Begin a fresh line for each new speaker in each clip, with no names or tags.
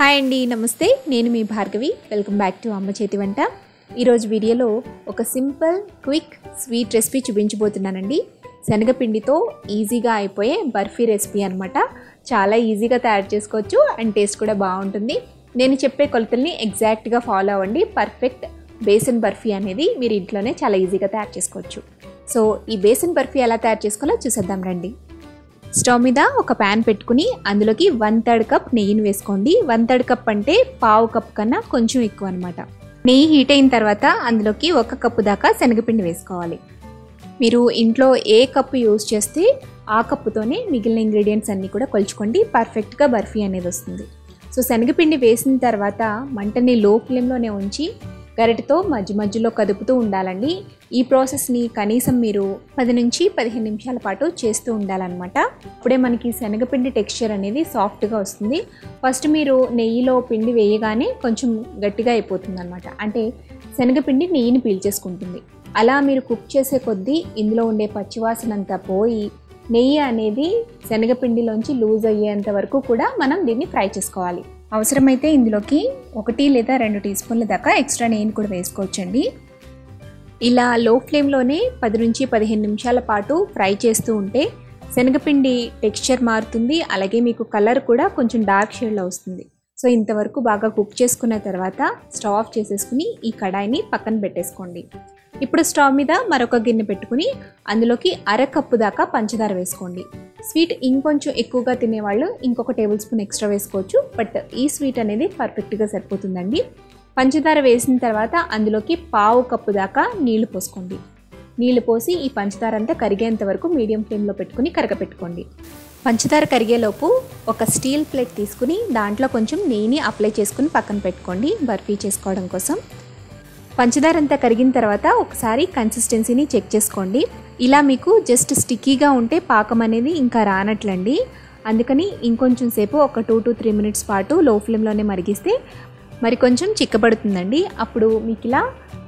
Hi అండి నమస్తే. నేను మీ Bhargavi. Welcome back to Amma Chethi Vanta. ఈరోజు వీడియోలో ఒక సింపుల్ క్విక్ స్వీట్ రెసిపీ చూపించబోతున్నానండి. శనగపిండితో ఈజీగా అయిపోయే బర్ఫీ రెసిపీ అనమాట చాలా ఈజీగా తయారు చేసుకోవచ్చు అండ్ టేస్ట్ కూడా బాగుంటుంది. నేను చెప్పే కొలతల్ని ఎగ్జాక్ట్గా ఫాలో అవ్వండి. పర్ఫెక్ట్ బేసన్ బర్ఫీ అనేది మీరు ఇంట్లోనే చాలా ఈజీగా తయారు చేసుకోవచ్చు. సో ఈ బేసన్ బర్ఫీ ఎలా తయారు చేసుకోవాలో చూసేద్దాం రండి. స్టవ్ మీద ఒక ప్యాన్ పెట్టుకుని అందులోకి వన్ థర్డ్ కప్ నెయ్యిని వేసుకోండి. వన్ థర్డ్ కప్ అంటే పావు కప్ కన్నా కొంచెం ఎక్కువ అనమాట నెయ్యి హీట్ అయిన తర్వాత అందులోకి ఒక కప్పు దాకా శనగపిండి వేసుకోవాలి. మీరు ఇంట్లో ఏ కప్పు యూజ్ చేస్తే ఆ కప్పుతోనే మిగిలిన ఇంగ్రీడియంట్స్ అన్నీ కూడా కొలుచుకోండి. పర్ఫెక్ట్గా బర్ఫీ అనేది వస్తుంది. సో శనగపిండి వేసిన తర్వాత మంటని లో ఫ్లేమ్లోనే ఉంచి గరిటతో మధ్య మధ్యలో కదుపుతూ ఉండాలండి. ఈ ప్రాసెస్ని కనీసం మీరు పది నుంచి పదిహేను నిమిషాల పాటు చేస్తూ ఉండాలన్నమాట. అప్పుడే మనకి శనగపిండి టెక్స్చర్ అనేది సాఫ్ట్గా వస్తుంది. ఫస్ట్ మీరు నెయ్యిలో పిండి వేయగానే కొంచెం గట్టిగా అయిపోతుంది అనమాట అంటే శనగపిండి నెయ్యిని పీల్చేసుకుంటుంది. అలా మీరు కుక్ చేసే కొద్దీ ఇందులో ఉండే పచ్చివాసన అంతా పోయి నెయ్యి అనేది శనగపిండిలోంచి లూజ్ అయ్యేంత వరకు కూడా మనం దీన్ని ఫ్రై చేసుకోవాలి. అవసరమైతే ఇందులోకి ఒకటి లేదా రెండు టీ స్పూన్ల దాకా ఎక్స్ట్రా నెయ్యిని కూడా వేసుకోవచ్చండి. ఇలా లో ఫ్లేమ్లోనే పది నుంచి పదిహేను నిమిషాల పాటు ఫ్రై చేస్తూ ఉంటే శనగపిండి టెక్స్చర్ మారుతుంది అలాగే మీకు కలర్ కూడా కొంచెం డార్క్ షేడ్లో వస్తుంది. సో ఇంతవరకు బాగా కుక్ చేసుకున్న తర్వాత స్టవ్ ఆఫ్ చేసేసుకుని ఈ కడాయిని పక్కన పెట్టేసుకోండి. ఇప్పుడు స్టవ్ మీద మరొక గిన్నె పెట్టుకుని అందులోకి అర కప్పు దాకా పంచదార వేసుకోండి. స్వీట్ ఇంకొంచెం ఎక్కువగా తినేవాళ్ళు ఇంకొక టేబుల్ స్పూన్ ఎక్స్ట్రా వేసుకోవచ్చు. బట్ ఈ స్వీట్ అనేది పర్ఫెక్ట్గా సరిపోతుందండి. పంచదార వేసిన తర్వాత అందులోకి పావు కప్పు దాకా నీళ్ళు పోసుకోండి. నీళ్ళు పోసి ఈ పంచదార అంతా కరిగేంత వరకు మీడియం ఫ్లేమ్లో పెట్టుకుని కరగపెట్టుకోండి. పంచదార కరిగేలోపు ఒక స్టీల్ ప్లేట్ తీసుకుని దాంట్లో కొంచెం నెయ్యిని అప్లై చేసుకుని పక్కన పెట్టుకోండి బర్ఫీ చేసుకోవడం కోసం. పంచదార అంతా కరిగిన తర్వాత ఒకసారి కన్సిస్టెన్సీని చెక్ చేసుకోండి. ఇలా మీకు జస్ట్ స్టిక్కీగా ఉంటే పాకం అనేది ఇంకా రానట్లండి. అందుకని ఇంకొంచెం సేపు ఒక టూ టు త్రీ మినిట్స్ పాటు లో ఫ్లేమ్లోనే మరిగిస్తే మరి కొంచెం చిక్కబడుతుందండి. అప్పుడు మీకు ఇలా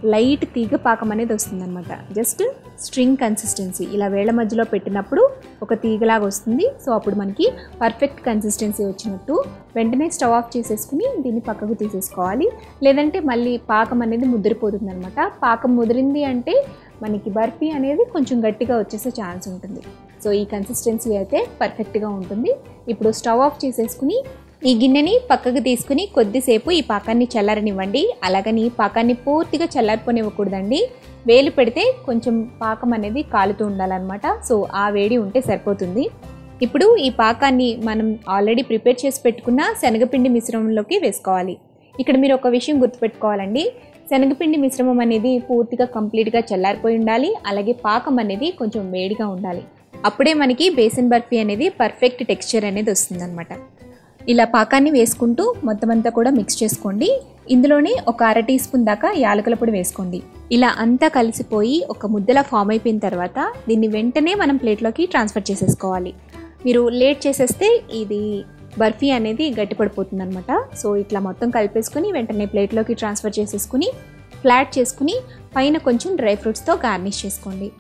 లైట్ తీగ పాకం అనేది వస్తుందన్నమాట. జస్ట్ స్ట్రింగ్ కన్సిస్టెన్సీ ఇలా వేళ్ళ మధ్యలో పెట్టినప్పుడు ఒక తీగలాగా వస్తుంది. సో అప్పుడు మనకి పర్ఫెక్ట్ కన్సిస్టెన్సీ వచ్చినట్టు వెంటనే స్టవ్ ఆఫ్ చేసేసుకుని దీన్ని పక్కకు తీసేసుకోవాలి. లేదంటే మళ్ళీ పాకం అనేది ముదిరిపోతుంది అనమాట పాకం ముదిరింది అంటే మనకి బర్ఫీ అనేది కొంచెం గట్టిగా వచ్చేసే ఛాన్స్ ఉంటుంది. సో ఈ కన్సిస్టెన్సీ అయితే పర్ఫెక్ట్గా ఉంటుంది. ఇప్పుడు స్టవ్ ఆఫ్ చేసేసుకుని ఈ గిన్నెని పక్కకు తీసుకుని కొద్దిసేపు ఈ పాకాన్ని చల్లారనివ్వండి. అలాగని పాకాన్ని పూర్తిగా చల్లారిపోనివ్వకూడదండి. వేలు పెడితే కొంచెం పాకం అనేది కాలుతూ ఉండాలన్నమాట. సో ఆ వేడి ఉంటే సరిపోతుంది. ఇప్పుడు ఈ పాకాన్ని మనం ఆల్రెడీ ప్రిపేర్ చేసి పెట్టుకున్న శనగపిండి మిశ్రమంలోకి వేసుకోవాలి. ఇక్కడ మీరు ఒక విషయం గుర్తుపెట్టుకోవాలండి. శనగపిండి మిశ్రమం అనేది పూర్తిగా కంప్లీట్గా చల్లారిపోయి ఉండాలి. అలాగే పాకం అనేది కొంచెం వేడిగా ఉండాలి. అప్పుడే మనకి బేసన్ బర్ఫీ అనేది పర్ఫెక్ట్ టెక్స్చర్ అనేది వస్తుందన్నమాట. ఇలా పాకాన్ని వేసుకుంటూ మొత్తం అంతా కూడా మిక్స్ చేసుకోండి. ఇందులోనే ఒక అర టీ స్పూన్ దాకా యాలకుల పొడి వేసుకోండి. ఇలా అంతా కలిసిపోయి ఒక ముద్దలా ఫామ్ అయిపోయిన తర్వాత దీన్ని వెంటనే మనం ప్లేట్లోకి ట్రాన్స్ఫర్ చేసేసుకోవాలి. మీరు లేట్ చేసేస్తే ఇది బర్ఫీ అనేది గట్టిపడిపోతుంది అనమాట సో ఇట్లా మొత్తం కలిపేసుకుని వెంటనే ప్లేట్లోకి ట్రాన్స్ఫర్ చేసేసుకుని ఫ్లాట్ చేసుకుని పైన కొంచెం డ్రై ఫ్రూట్స్తో గార్నిష్ చేసుకోండి.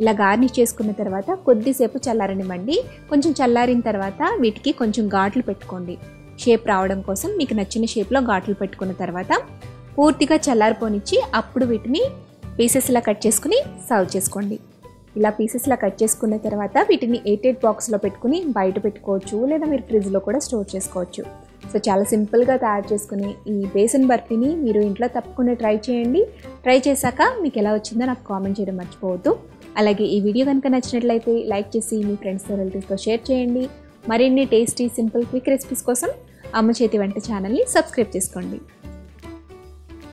ఇలా గార్నిష్ చేసుకున్న తర్వాత కొద్దిసేపు చల్లారనివ్వండి. కొంచెం చల్లారిన తర్వాత వీటికి కొంచెం ఘాట్లు పెట్టుకోండి. షేప్ రావడం కోసం మీకు నచ్చిన షేప్లో ఘాట్లు పెట్టుకున్న తర్వాత పూర్తిగా చల్లారిపోనిచ్చి అప్పుడు వీటిని పీసెస్లా కట్ చేసుకుని సర్వ్ చేసుకోండి. ఇలా పీసెస్లా కట్ చేసుకున్న తర్వాత వీటిని ఎయిట్ ఎయిట్ బాక్స్లో పెట్టుకుని బయట పెట్టుకోవచ్చు లేదా మీరు ఫ్రిడ్జ్లో కూడా స్టోర్ చేసుకోవచ్చు. సో చాలా సింపుల్గా తయారు చేసుకుని ఈ బేసన్ బర్ఫీని మీరు ఇంట్లో తప్పకుండా ట్రై చేయండి. ట్రై చేశాక మీకు ఎలా వచ్చిందో నాకు కామెంట్ చేయడం మర్చిపోవద్దు. అలాగే ఈ వీడియో కనుక నచ్చినట్లయితే లైక్ చేసి మీ ఫ్రెండ్స్ రిలేటివ్స్తో షేర్ చేయండి. మరిన్ని టేస్టీ సింపుల్ క్విక్ రెసిపీస్ కోసం అమ్మ చేతి వంట ఛానల్ని సబ్స్క్రైబ్ చేసుకోండి.